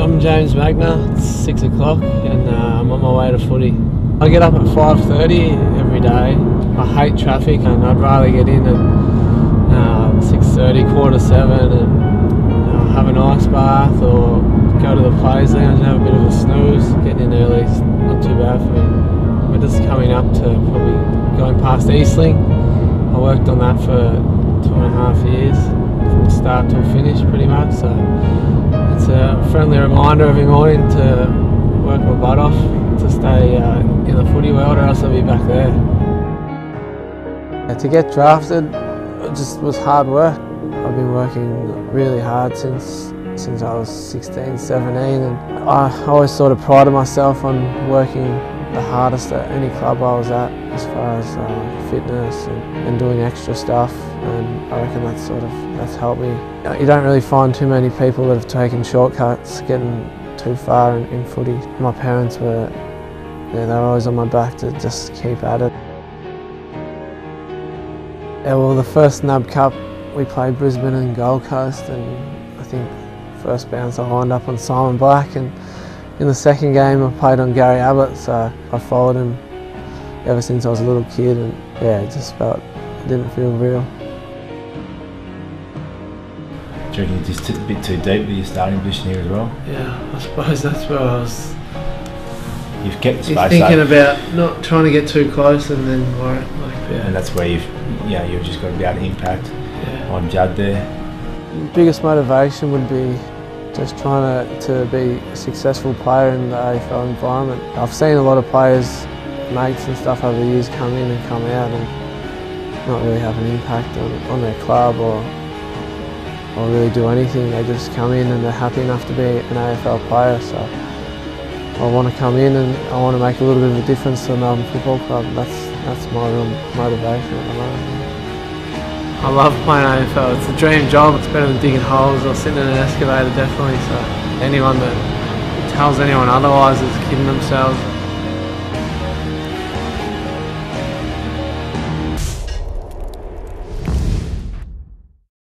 I'm James Magner. It's six o'clock, and uh, I'm on my way to footy. I get up at 5:30 every day. I hate traffic, and I'd rather get in at uh, 6:30, quarter seven, and uh, have an ice bath or go to the players' lounge and have a bit of a snooze. Getting in early is not too bad for me. We're just coming up to probably going past EastLink. I worked on that for two and a half years, from start till finish, pretty much. So friendly reminder every morning to work my butt off to stay uh, in the footy world, or else I'll be back there. To get drafted, it just was hard work. I've been working really hard since since I was 16, 17 and I always sort of prided myself on working the hardest at any club I was at as far as uh, fitness and, and, doing extra stuff and I reckon that's sort of that's helped me. You don't really find too many people that have taken shortcuts getting too far in, in footy. My parents were yeah, they were always on my back to just keep at it. Yeah, well the first NAB Cup we played Brisbane and Gold Coast and I think first bounce I lined up on Simon Black and in the second game I played on Gary Ablett, so I followed him ever since I was a little kid and yeah it just felt, it didn't feel real. Do you reckon you're just a bit too deep with your starting position here as well? Yeah, I suppose that's where I was You've kept the You're space thinking up, about not trying to get too close and then worry, like, yeah. and that's where you've, yeah, you've just got to be able to impact yeah. on Judd there. biggest motivation would be just trying to, to be a successful player in the AFL environment. I've seen a lot of players, mates and stuff over the years come in and come out and not really have an impact on, on their club or or really do anything. They just come in and they're happy enough to be an AFL player. So I want to come in and I want to make a little bit of a difference to the Melbourne Football Club. That's that's my real motivation at the moment. I love playing AFL. It's a dream job. It's better than digging holes or sitting in an excavator, definitely. So anyone that tells anyone otherwise is kidding themselves.